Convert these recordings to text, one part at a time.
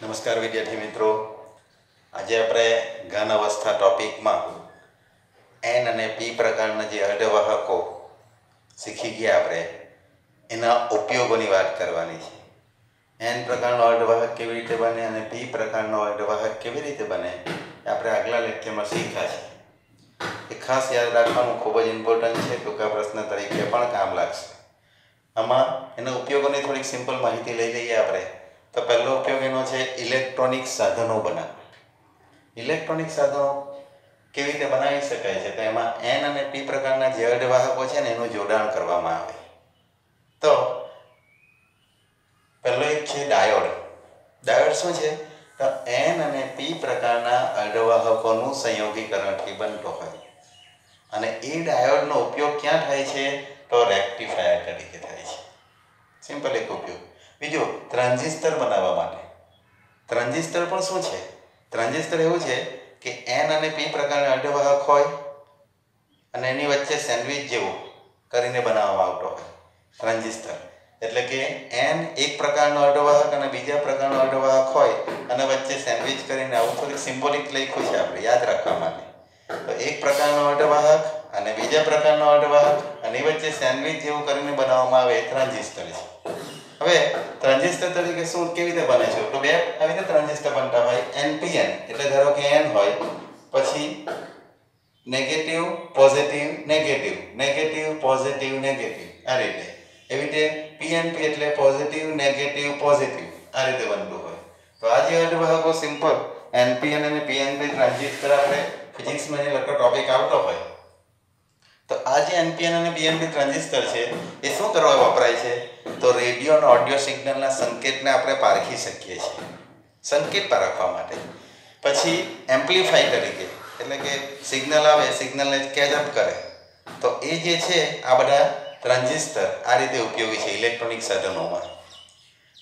નમસ્કાર વિદ્યાર્થી મિત્રો. આજે આપણે ઘન અવસ્થા ટોપિકમાં એન અને પી પ્રકારના જે અર્ધવાહકો શીખી ગયા આપણે, એના ઉપયોગોની વાત કરવાની છે. એન પ્રકારનો અર્ધવાહક કેવી રીતે બને અને પી પ્રકારનો અર્ધવાહક કેવી રીતે બને આપણે આગલા લેક્ચરમાં શીખ્યા છે. એ ખાસ યાદ રાખવાનું ખૂબ જ ઇમ્પોર્ટન્ટ છે, ટૂંકા પ્રશ્ન તરીકે પણ કામ લાગશે. આમાં એના ઉપયોગોની થોડીક સિમ્પલ માહિતી લઈ લઈએ આપણે. તો પહેલો ઉપયોગ એનો છે ઇલેક્ટ્રોનિક સાધનો બનાવવા. ઇલેક્ટ્રોનિક સાધનો કેવી રીતે બનાવી શકાય છે? તો એમાં એન અને પી પ્રકારના જે અર્ધવાહકો છે ને એનું જોડાણ કરવામાં આવે. તો પહેલો એક છે ડાયોડ. ડાયોડ શું છે? તો એન અને પી પ્રકારના અર્ધવાહકોનું સંયોગીકરણથી બનતો હોય. અને એ ડાયોડનો ઉપયોગ ક્યાં થાય છે? તો રેક્ટિફાયર તરીકે થાય છે. સિમ્પલ એક ઉપયોગ. બીજું ટ્રાન્ઝિસ્ટર બનાવવા માટે. ટ્રાન્ઝિસ્ટર પણ શું છે? ટ્રાન્ઝિસ્ટર એવું છે કે એન અને પી પ્રકારના અર્ધવાહક હોય અને એની વચ્ચે સેન્ડવિચ જેવું કરીને બનાવવામાં આવતો હોય. ટ્રાન્ઝિસ્ટર એટલે કે એન એક પ્રકારનો અર્ધવાહક અને બીજા પ્રકારનો અર્ધવાહક હોય અને વચ્ચે સેન્ડવિચ કરીને આવું થોડીક સિમ્બોલિક લખ્યું છે આપણે, યાદ રાખવા માટે. તો એક પ્રકારનો અર્ધવાહક અને બીજા પ્રકારનો અર્ધવાહક અને વચ્ચે સેન્ડવિચ જેવું કરીને બનાવવામાં આવે એ ટ્રાન્ઝિસ્ટર છે. હવે ટ્રાન્ઝિસ્ટર તરીકે શું કેવી રીતે બને છે? તો બે આવી રીતે ટ્રાન્ઝિસ્ટર બનતા હોય એનપીએન એટલે ધારો કે એન હોય, પછી negative positive negative negative positive negative આ રીતે. એવી રીતે પીએનપી એટલે પોઝિટિવ નેગેટિવ પોઝિટિવ આ રીતે બનતું હોય. તો આ જે અર્ધવાહકો સિમ્પલ એનપીએન અને પીએનપી ટ્રાન્ઝિસ્ટર આપણે ફિઝિક્સમાં જે લગતો ટોપિક આવતો હોય. તો આ જે એનપીએન અને પીએનપી ટ્રાન્ઝિસ્ટર છે, એ શું કરવા વપરાય છે? તો રેડિયો અને ઓડિયો સિગ્નલના સંકેતને આપણે પારખી શકીએ છીએ. સંકેત પારખવા માટે. પછી એમ્પ્લિફાઈ તરીકે, એટલે કે સિગ્નલ આવે, સિગ્નલને કેચ અપ કરે, તો એ જે છે, આ બધા ટ્રાન્ઝિસ્ટર આ રીતે ઉપયોગી છે ઇલેક્ટ્રોનિક સાધનોમાં.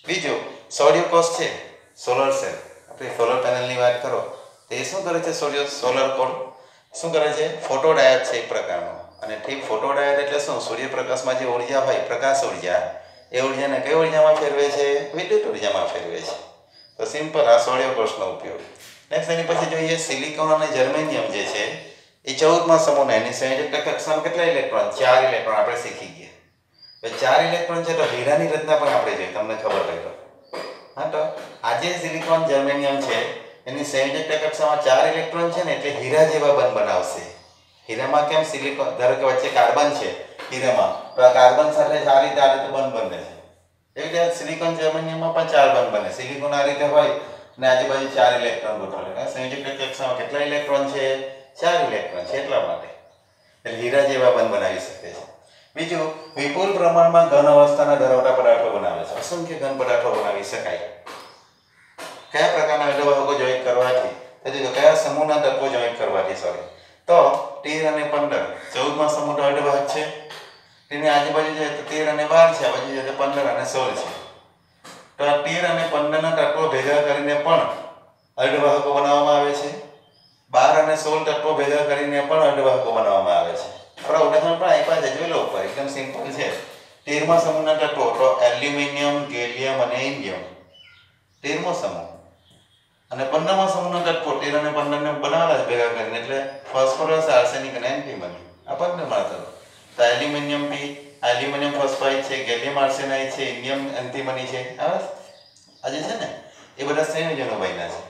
બીજું સોડિયોકોસ છે, સોલર સેલ. આપણે સોલર પેનલની વાત કરો, તો એ શું કરે છે સોડિયો, સોલર કોલ શું કરે છે? ફોટોડાયોડ છે એક પ્રકારનો. અને ઠીક, ફોટોડાયોડ એટલે શું? સૂર્યપ્રકાશમાં જે ઊર્જા હોય, પ્રકાશ ઊર્જા એ ઉર્જાને કઈ ઉર્જામાં ફેરવે છે? વિદ્યુત ઉર્જામાં ફેરવે છે. તો સિમ્પલ આ સોડિયોકોસનો ઉપયોગ. નેક્સ્ટ એની પછી જોઈએ સિલિકોન અને જર્મેનિયમ જે છે, એ ચૌદમાં સમૂહ એની સંયોજક કક્ષામાં કેટલા ઇલેક્ટ્રોન ચાર ઇલેક્ટ્રોન આપણે શીખી ગયા. ચાર ઇલેક્ટ્રોન છે તો હીરાની રચના પણ આપણે જોઈએ તમને ખબર હોય તો. હા તો આજે સિલિકોન જર્મેનિયમ છે, એની સંયોજક કક્ષામાં ચાર ઇલેક્ટ્રોન છે ને, એટલે હીરા જેવા બન બનાવશે. હીરામાં કેમ સિલિકોન ધારો કે વચ્ચે કાર્બન છે. હીરામાં તો કાર્બન સાથે આ રીતે આ રીતે બંધ બને છે એવી રીતે સિલિકોન જર્મેનિયમમાં પણ ચાર બંધ બને સિલિકોન આ રીતે હોય અને આજુબાજુ ચાર ઇલેક્ટ્રોન ગોઠવેલા સંયોજક કક્ષામાં કેટલા ઇલેક્ટ્રોન છે? ચાર ઇલેક્ટ્રોન છે એટલા માટે. એટલે હીરા જેવા બંધ બનાવી શકે છે. બીજું, વિપુલ પ્રમાણમાં ઘન અવસ્થાના ધરાવતા પદાર્થો બનાવે છે. અસંખ્ય ઘન પદાર્થો બનાવી શકાય. કયા પ્રકારના અર્ધવાહકો જોઈન્ટ કરવાથી? તેથી કયા સમૂહના તત્વો જોઈન્ટ કરવાથી? સોરી તો તેર અને પંદર. ચૌદમાં સમૂહ અર્ધવાહક છે. તેની આજુબાજુ છે તો તેર અને બાર છે આ બાજુ તો પંદર અને સોળ છે તો આ તેર અને પંદરના તત્વો ભેગા કરીને પણ અર્ધવાહકો બનાવવામાં આવે છે બાર અને સોળ તત્વો ભેગા કરીને પણ અર્ધવાહકો બનાવવામાં આવે છે આપણા ઉદાહરણ પણ આપ્યા છે જોઈ લો ઉપર એકદમ સિમ્પલ છે તેરમા સમૂહના તત્વો તો એલ્યુમિનિયમ ગેલિયમ અને ઇન્ડિયમ તેરમો સમૂહ અને પંદરમા સમૂહના તત્વો તેર અને પંદરને બનાવેલા છે ભેગા કરીને એટલે ફોસ્ફરસ આર્સેનિક અને એન્ટીમની આ પંદરમા તત્વો તો એલ્યુમિનિયમ બી, એલ્યુમિનિયમ ફોસ્ફાઇડ છે, ગેલિયમ આર્સેનાઇડ છે ઇન્ડિયમ એન્ટીમની છે આ આ છે ને, એ બધા સંયોજનો બન્યા છે.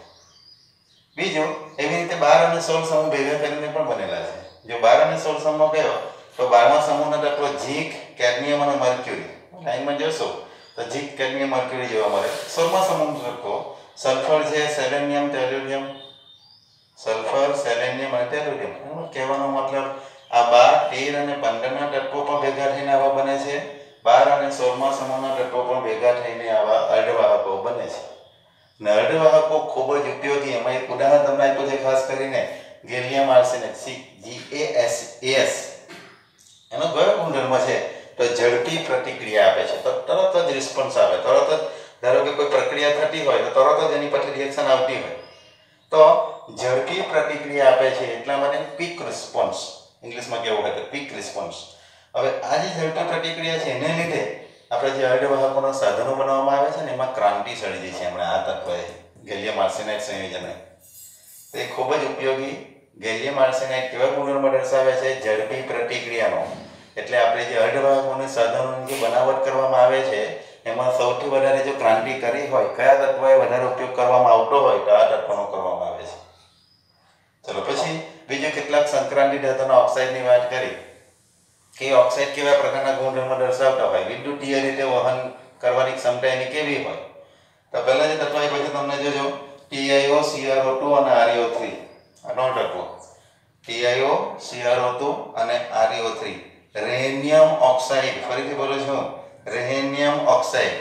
બીજું, એવી રીતે બાર અને સોળ સમૂહ ભેગા કરીને પણ બનેલા છે. જો બાર અને સોળ સમૂહ કયો, તો બારમા સમૂહના તત્વો ઝીક, કેડમિયમ અને મર્ક્યુરી. લાઈનમાં જોશો, તો ઝીક, કેડમિયમ, મર્ક્યુરી જોવા મળે. સોળમા સમૂહ લખો, સલ્ફર છે, સેલેનિયમ ટેલ્યુરિયમ સલ્ફર, સેલેનિયમ અને ટેલ્યુરિયમ કહેવાનો મતલબ આ બાર, તેર અને પંદરના તત્વો પણ ભેગા થઈને આવા બને છે. બાર અને સોળમાં સમૂહના તત્વો પણ ભેગા થઈને આવા અર્ધવાહકો બને છે. ને અર્ધવાહકો ખૂબ જ ઉપયોગી. એમાં એક ઉદાહરણ તમને આપ્યું છે ખાસ કરીને gallium arsenide C, G, A, S S. એનો કયો ગુણધર્મ છે? તો ઝડપી પ્રતિક્રિયા આપે છે. તો તરત જ રિસ્પોન્સ આવે. તરત જ, ધારો કે કોઈ પ્રક્રિયા થતી હોય, તો તરત જ એની પછી રિએક્શન આવતી હોય. તો ઝડપી પ્રતિક્રિયા આપે છે એટલા માટે ક્વિક રિસ્પોન્સ ઇંગ્લિશમાં કેવું હોય તો ક્વિક રિસ્પોન્સ હવે આ જે ઝડપી પ્રતિક્રિયા છે, એને લીધે આપણે જે અર્ધવાહકોના સાધનો બનાવવામાં આવે છે ને, એમાં ક્રાંતિ સર્જી છે હમણાં આ તત્વએ ગેલિયમ આર્સેનાઇડ સંયોજન તો એ ખૂબ જ ઉપયોગી ગેલિયમ આર્સેનાઇડ કેવા ગુણધર્મ દર્શાવે છે? ઝડપી પ્રતિક્રિયાનો. એટલે આપણે જે અર્ધવાહકોને સાધનોની જે બનાવટ કરવામાં આવે છે, એમાં સૌથી વધારે જો ક્રાંતિ કરી હોય, કયા તત્વએ વધારે ઉપયોગ કરવામાં આવતો હોય, તો આ તત્વનો કરવામાં આવે છે. ચલો પછી બીજું કેટલાક સંક્રાંતિ ધાતુના ઓક્સાઇડની વાત કરી. કે ઓક્સાઇડ કેવા પ્રકારના ગુણધર્મો દર્શાવતા હોય? વિદ્યુતીય રીતે વહન કરવાની ક્ષમતા એની કેવી હોય? તો પહેલા જે તત્વ પછી તમને જોજો. ટીઆઈઓ, સીઆરઓ ટુ અને આરઈઓ થ્રી. આ ત્રણ ટીઆઈઓ, સીઆરઓ ટુ અને આરઈઓ થ્રી. રેનિયમ ઓક્સાઇડ. ફરીથી બોલું છું. રેનિયમ ઓક્સાઇડ.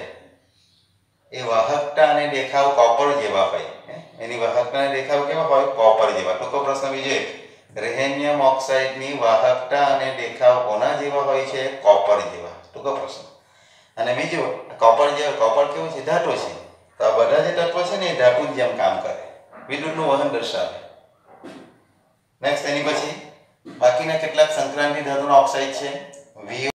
એ વાહકતા અને દેખાવ કોપર જેવા હોય. એની વાહકતા અને દેખાવ કેવા હોય? કોપર જેવા. ટૂંકો પ્રશ્ન બીજો એક. રેહેનિયમ ઓક્સાઇડની વાહકતા અને દેખાવ કોના જેવા હોય છે? કોપર જેવા. ટૂંકો પ્રશ્ન? અને બીજું, કોપર જેવા કોપર કેવું છે? ધાતુ છે. તો આ બધા જે તત્વો છે ને એ ધાતુ જેમ કામ કરે. વિદ્યુતનું વહન દર્શાવે. નેક્સ્ટ એની પછી બાકીના કેટલાક સંક્રાંતિ ધાતુના ઓક્સાઇડ છે. વી